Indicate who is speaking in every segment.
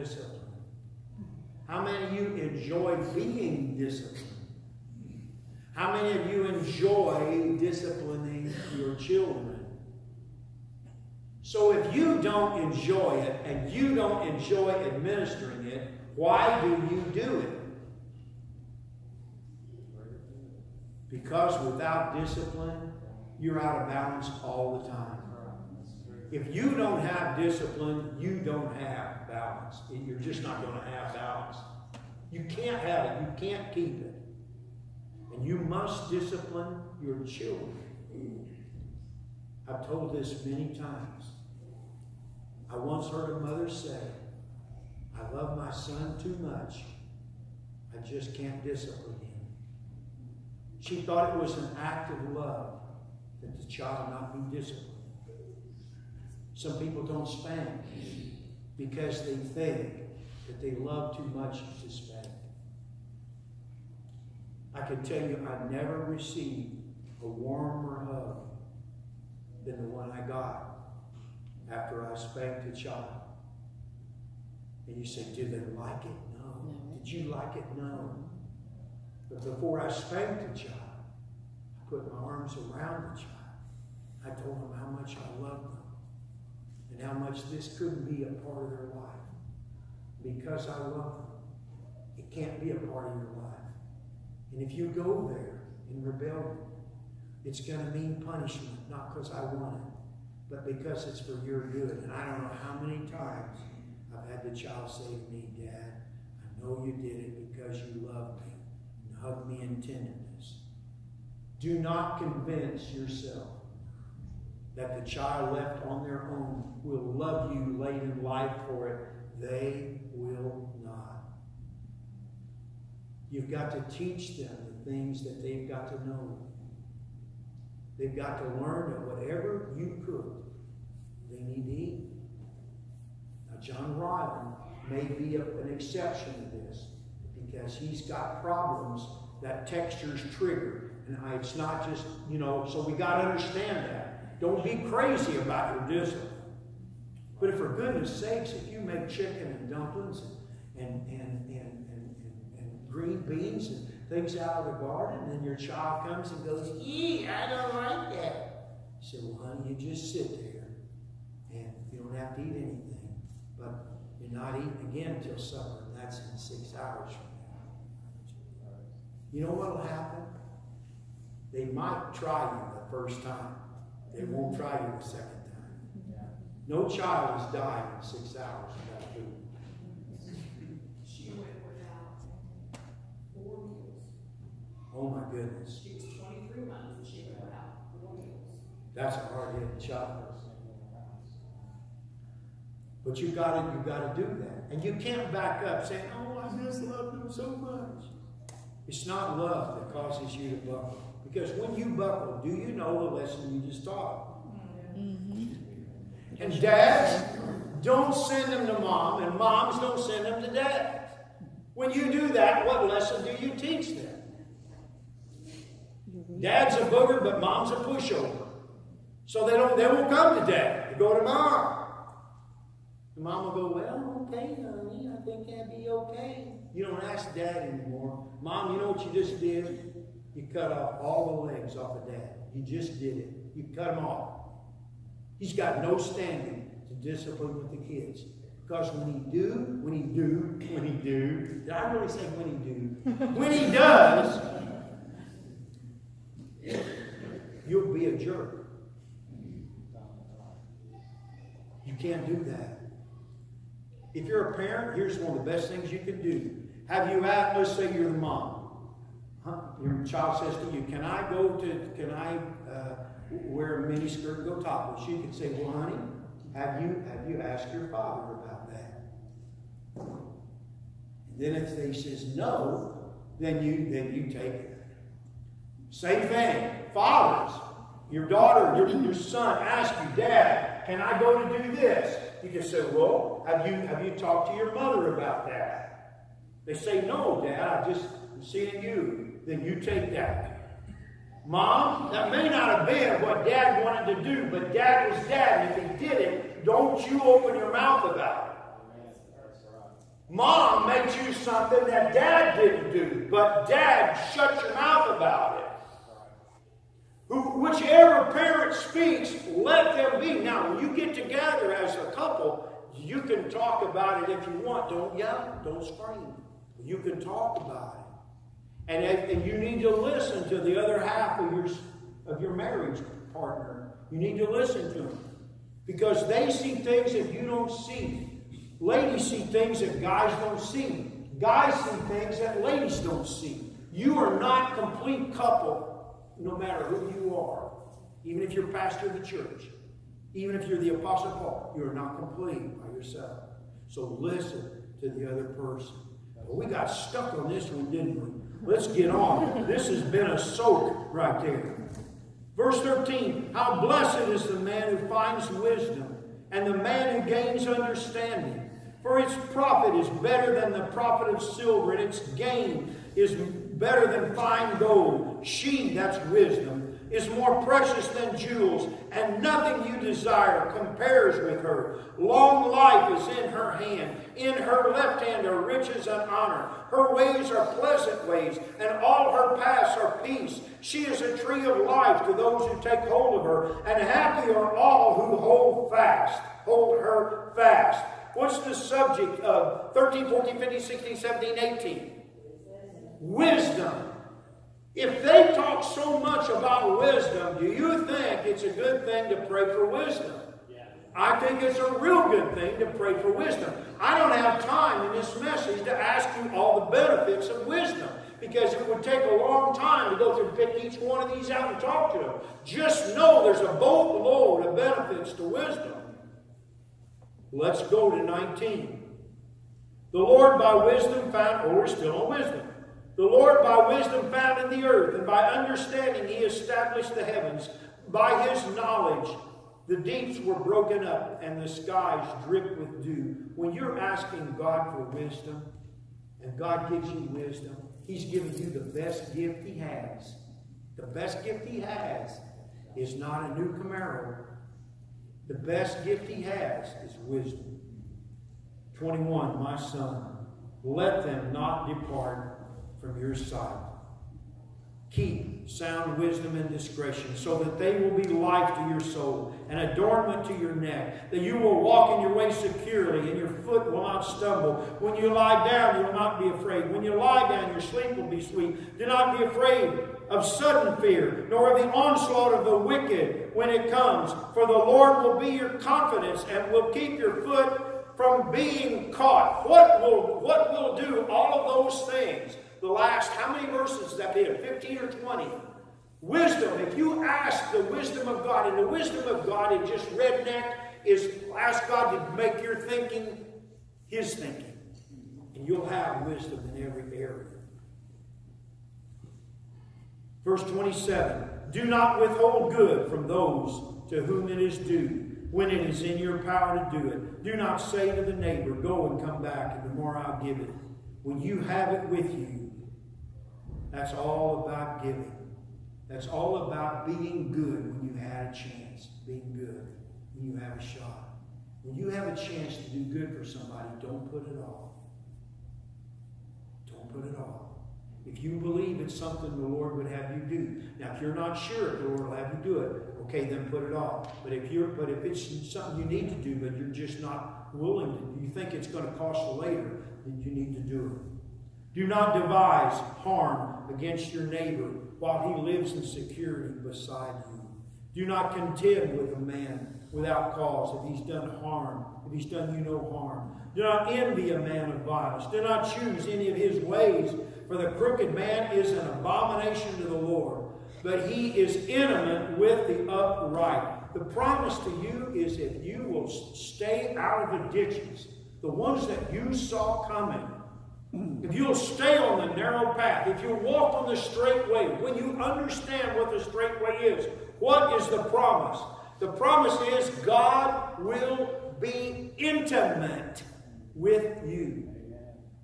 Speaker 1: discipline? How many of you enjoy being disciplined? How many of you enjoy disciplining your children? So if you don't enjoy it and you don't enjoy administering it, why do you do it? Because without discipline, you're out of balance all the time. If you don't have discipline, you don't have balance. You're just not going to have balance. You can't have it. You can't keep it. And you must discipline your children. I've told this many times. I once heard a mother say, I love my son too much. I just can't discipline him. She thought it was an act of love that the child not be disciplined. Some people don't spank because they think that they love too much to spank. I can tell you, I never received a warmer hug than the one I got after I spanked a child. And you say, Did they like it? No. no. Did you like it? No. But before I spanked the child, I put my arms around the child. I told them how much I loved them and how much this couldn't be a part of their life. Because I love them, it can't be a part of your life. And if you go there in rebellion, it's going to mean punishment, not because I want it, but because it's for your good. And I don't know how many times I've had the child say to me, Dad, I know you did it because you loved me and hugged me in tenderness. Do not convince yourself that the child left on their own will love you late in life for it. They will not. You've got to teach them the things that they've got to know. They've got to learn that whatever you cook, they need to eat. Now, John Ryland may be a, an exception to this because he's got problems that textures trigger. And I, it's not just, you know, so we got to understand that. Don't be crazy about your discipline. But if for goodness sakes, if you make chicken and dumplings and, and, and, and, and, green beans and things out of the garden, and your child comes and goes, Eee, I don't like that. You say, Well, honey, you just sit there and you don't have to eat anything. But you're not eating again until supper, and that's in six hours from now. You know what will happen? They might try you the first time. They won't try you a second time. No child has died in six hours without food.
Speaker 2: She went without four meals.
Speaker 1: Oh my goodness.
Speaker 2: She was 23 months and she went without four meals.
Speaker 1: That's a hard-hitting child. But you gotta, you gotta do that. And you can't back up saying, oh, I just love them so much. It's not love that causes you to buckle. Because when you buckle, do you know the lesson you just taught? Mm-hmm. And dads, don't send them to mom, and moms don't send them to dad. When you do that, what lesson do you teach them? Dad's a booger, but mom's a pushover. So they don't they won't come to dad. They go to mom. And mom will go, well, okay, honey, I think that'd be okay. You don't ask dad anymore. Mom, you know what you just did? You cut off all the legs off of dad. You just did it. You cut him off. He's got no standing to discipline with the kids. Because when he do, when he do, when he do, did I really say when he do? when he does, you'll be a jerk. You can't do that. If you're a parent, here's one of the best things you can do. Have you asked, let's say you're the mom. Your child says to you, can I go to, can I uh, wear a mini skirt and go topless? You can say, well, honey, have you, have you asked your father about that? And then if he says no, then you, then you take it. Same thing. Fathers, your daughter, your, your son asks you, Dad, can I go to do this? You can say, well, have you, have you talked to your mother about that? They say, no, Dad, I just, I'm seeing you. Then you take that. Mom, that may not have been what Dad wanted to do, but Dad was Dad. And if he did it, don't you open your mouth about it. Mom may choose something that dad didn't do, but dad shut your mouth about it. Whichever parent speaks, let them be. Now, when you get together as a couple, you can talk about it if you want. Don't yell, don't scream. You can talk about it. And, and you need to listen to the other half of your, of your marriage partner. You need to listen to them. Because they see things that you don't see. Ladies see things that guys don't see. Guys see things that ladies don't see. You are not complete couple no matter who you are, even if you're pastor of the church, even if you're the Apostle Paul, you are not complete by yourself. So listen to the other person. Well, we got stuck on this one, didn't we? Let's get on. This has been a soak right there. Verse 13 How blessed is the man who finds wisdom, and the man who gains understanding. For its profit is better than the profit of silver, and its gain is better than fine gold. She, that's wisdom, is more precious than jewels, and nothing you desire compares with her. Long life is in her hand. In her left hand are riches and honor. Her ways are pleasant ways, and all her paths are peace. She is a tree of life to those who take hold of her, and happy are all who hold fast, hold her fast. What's the subject of 13, 14, 15, 16, 17, 18? wisdom. If they talk so much about wisdom, do you think it's a good thing to pray for wisdom? I think it's a real good thing to pray for wisdom. I don't have time in this message to ask you all the benefits of wisdom because it would take a long time to go through pick each one of these out and talk to them. Just know there's a boatload of benefits to wisdom. Let's go to 19. The Lord by wisdom found, oh, we're still on wisdom. The Lord by wisdom founded the earth, and by understanding he established the heavens. By his knowledge the deeps were broken up, and the skies dripped with dew. When you're asking God for wisdom, and God gives you wisdom, he's giving you the best gift he has. The best gift he has is not a new Camaro. The best gift he has is wisdom. 21, my son, let them not depart from your sight. Keep sound wisdom and discretion, so that they will be life to your soul and adornment to your neck, that you will walk in your way securely and your foot will not stumble. When you lie down, you will not be afraid. When you lie down, your sleep will be sweet. Do not be afraid of sudden fear, nor of the onslaught of the wicked when it comes, for the Lord will be your confidence and will keep your foot from being caught. What will, what will do all of those things? The last, how many verses that be? 15 or 20. Wisdom, if you ask the wisdom of God, and the wisdom of God in just redneck is ask God to make your thinking his thinking. And you'll have wisdom in every area. Verse 27 Do not withhold good from those to whom it is due when it is in your power to do it. Do not say to the neighbor, Go and come back, and the more I'll give it. When you have it with you, that's all about giving. That's all about being good when you had a chance. Being good when you have a shot. When you have a chance to do good for somebody, don't put it off. Don't put it off. If you believe it's something the Lord would have you do. Now, if you're not sure if the Lord will have you do it, okay, then put it off. But if you're but if it's something you need to do, but you're just not willing to, you think it's going to cost you later, then you need to do it. Do not devise harm against your neighbor while he lives in security beside you. Do not contend with a man without cause if he's done harm, if he's done you no harm. Do not envy a man of violence. Do not choose any of his ways, for the crooked man is an abomination to the Lord, but he is intimate with the upright. The promise to you is if you will stay out of the ditches, the ones that you saw coming, if you'll stay on the narrow path, if you'll walk on the straight way, when you understand what the straight way is, what is the promise? The promise is God will be intimate with you.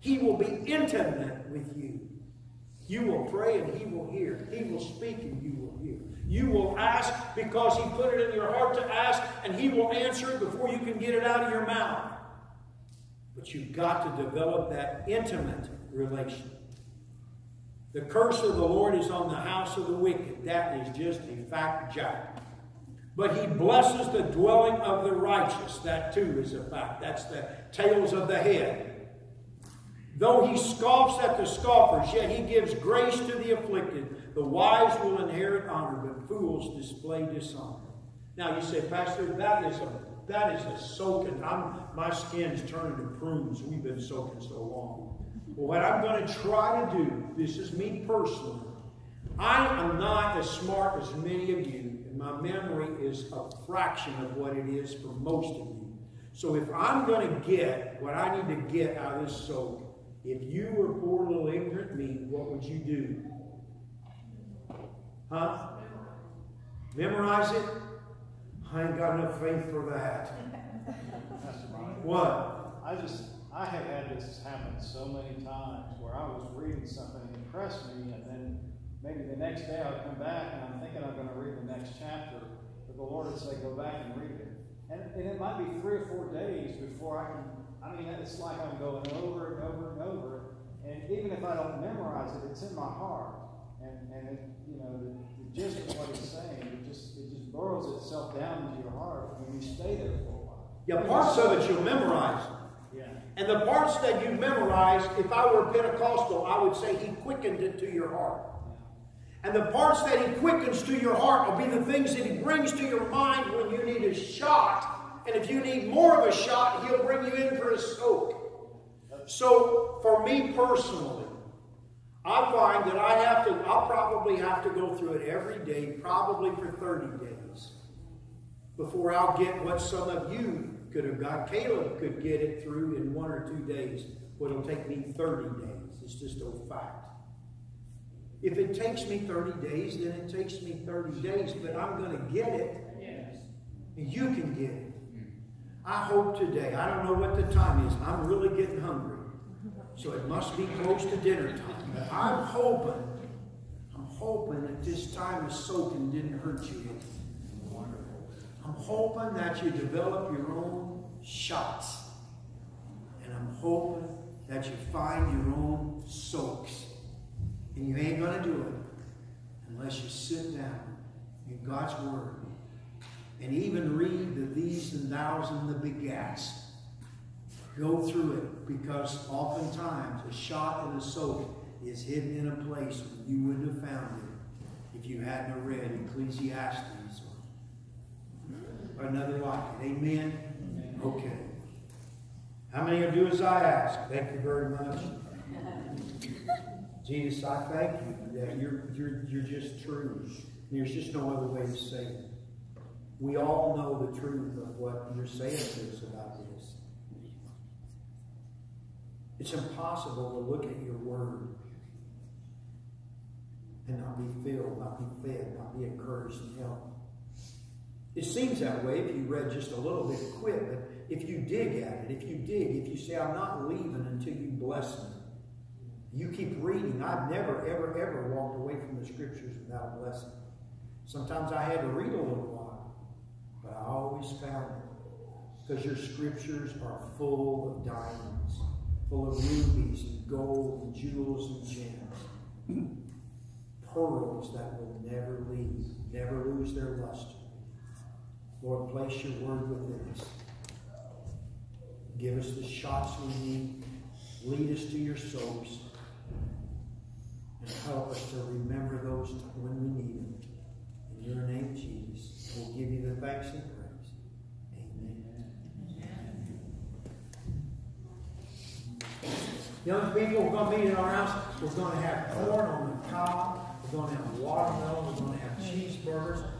Speaker 1: He will be intimate with you. You will pray and he will hear. He will speak and you will hear. You will ask because he put it in your heart to ask and he will answer it before you can get it out of your mouth. But you've got to develop that intimate relation. The curse of the Lord is on the house of the wicked. That is just a fact, Jack. But he blesses the dwelling of the righteous. That too is a fact. That's the tails of the head. Though he scoffs at the scoffers, yet he gives grace to the afflicted. The wise will inherit honor, but fools display dishonor. Now you say, Pastor, that is a that is a soaking. I'm my skin's turning to prunes. We've been soaking so long. Well, what I'm going to try to do, this is me personally. I am not as smart as many of you, and my memory is a fraction of what it is for most of you. So if I'm going to get what I need to get out of this soak, if you were poor little ignorant me, what would you do? Huh? Memorize it? I ain't got enough faith for that. What?
Speaker 3: I just, I have had this happen so many times where I was reading something that impressed me, and then maybe the next day I'll come back and I'm thinking I'm going to read the next chapter, but the Lord would say, go back and read it. And, and it might be three or four days before I can, I mean, it's like I'm going over and over and over. And even if I don't memorize it, it's in my heart. And, and it, you know, the, the gist of what he's saying, it just, it just burrows itself down into your heart when you stay there for a while.
Speaker 1: Yeah, parts of it you'll memorize.
Speaker 3: Yeah.
Speaker 1: And the parts that you memorize, if I were Pentecostal, I would say he quickened it to your heart. And the parts that he quickens to your heart will be the things that he brings to your mind when you need a shot. And if you need more of a shot, he'll bring you in for a soak. So, for me personally, I find that I have to, I'll probably have to go through it every day, probably for 30 days, before I'll get what some of you could have got. Caleb could get it through in one or two days, but it'll take me 30 days. It's just a fact. If it takes me 30 days, then it takes me 30 days, but I'm going to get it.
Speaker 2: Yes.
Speaker 1: And you can get it. I hope today, I don't know what the time is, I'm really getting hungry. So it must be close to dinner time. I'm hoping, I'm hoping that this time of soaking didn't hurt you. Wonderful. I'm hoping that you develop your own shots. And I'm hoping that you find your own soaks. And you ain't going to do it unless you sit down in God's Word and even read the these and thous and the begats. Go through it because oftentimes a shot and a soak is hidden in a place where you wouldn't have found it if you hadn't read Ecclesiastes or another like it. Amen? Okay. How many will do as I ask? Thank you very much. Jesus, I thank you that you're, you're, you're just true. There's just no other way to say it. We all know the truth of what you're saying to us about this. It's impossible to look at your word and not be filled, not be fed, not be encouraged and helped. It seems that way if you read just a little bit quick, but if you dig at it, if you dig, if you say, I'm not leaving until you bless me, you keep reading. I've never, ever, ever walked away from the scriptures without a blessing. Sometimes I had to read a little but I always found it. Because your scriptures are full of diamonds, full of rubies and gold and jewels and gems. Pearls that will never leave, never lose their luster. Lord, place your word within us. Give us the shots we need. Lead us to your soaks. And help us to remember those when we need them. In your name, Jesus, we'll give you the thanks and praise. Amen. Young people, we're going to meet in our house. We're going to have corn on the cob. We're going to have watermelon. We're going to have cheeseburgers.